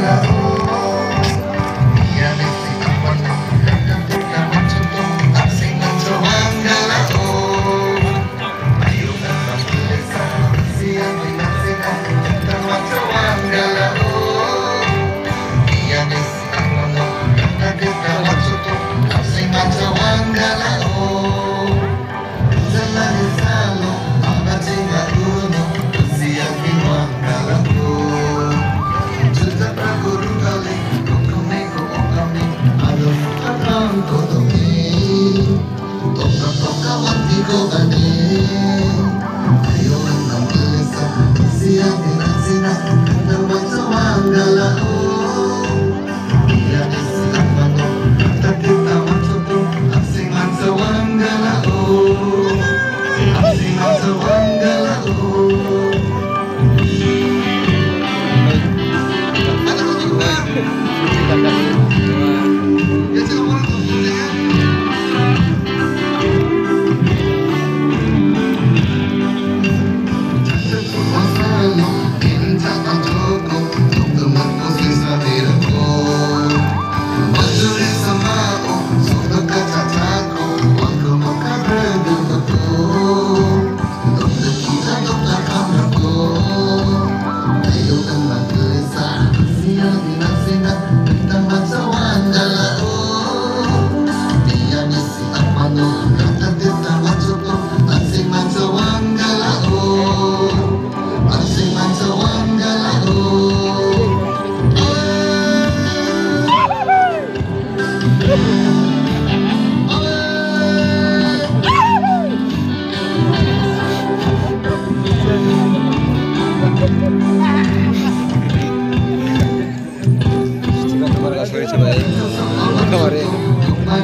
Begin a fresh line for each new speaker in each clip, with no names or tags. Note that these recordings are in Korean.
Hallelujah.
over me.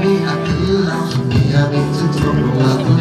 me, I feel like you need me to talk about